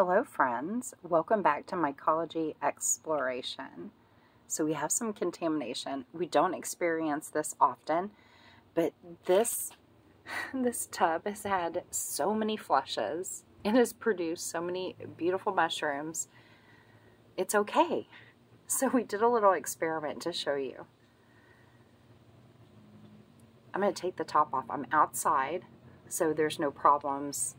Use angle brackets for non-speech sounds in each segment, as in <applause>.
Hello friends, welcome back to mycology exploration. So we have some contamination. We don't experience this often, but this <laughs> this tub has had so many flushes. It has produced so many beautiful mushrooms. It's okay. So we did a little experiment to show you. I'm going to take the top off. I'm outside, so there's no problems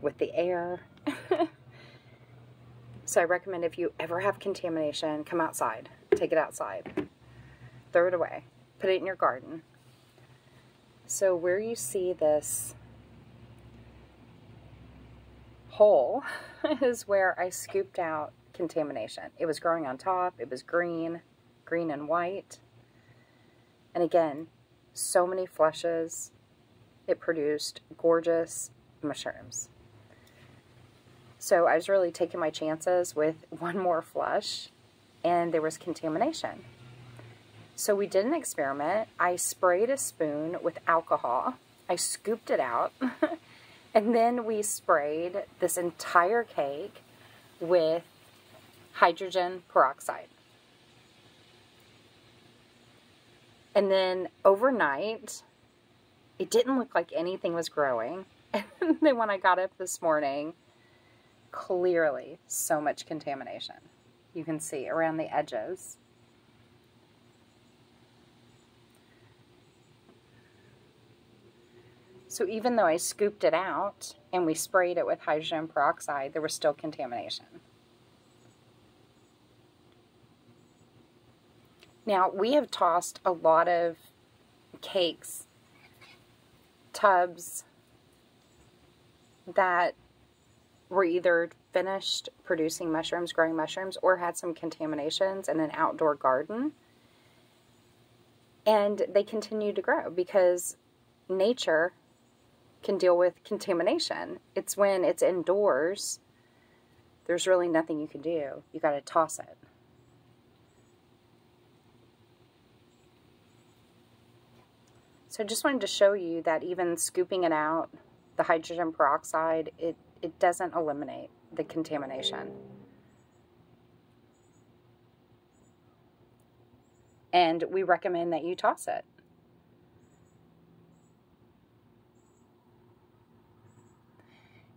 with the air. <laughs> so I recommend if you ever have contamination, come outside. Take it outside. Throw it away. Put it in your garden. So where you see this hole <laughs> is where I scooped out contamination. It was growing on top. It was green, green and white. And again, so many flushes. It produced gorgeous mushrooms. So I was really taking my chances with <laughs> one more flush and there was contamination. So we did an experiment. I sprayed a spoon with alcohol. I scooped it out. <laughs> and then we sprayed this entire cake with hydrogen peroxide. And then overnight, it didn't look like anything was growing. <laughs> And then when I got up this morning, clearly so much contamination. You can see around the edges. So even though I scooped it out and we sprayed it with hydrogen peroxide, there was still contamination. Now, we have tossed a lot of cakes, tubs that were either finished producing mushrooms, growing mushrooms, or had some contaminations in an outdoor garden. And they continue to grow because nature can deal with contamination. It's when it's indoors, there's really nothing you can do. You got to toss it. So I just wanted to show you that even scooping it out, the hydrogen peroxide, it it doesn't eliminate the contamination. And we recommend that you toss it.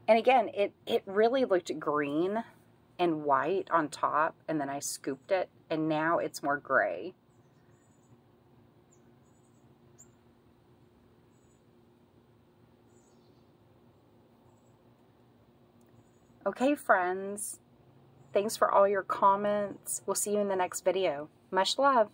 And again, it, it really looked green and white on top, and then I scooped it, and now it's more gray. Okay, friends. Thanks for all your comments. We'll see you in the next video. Much love.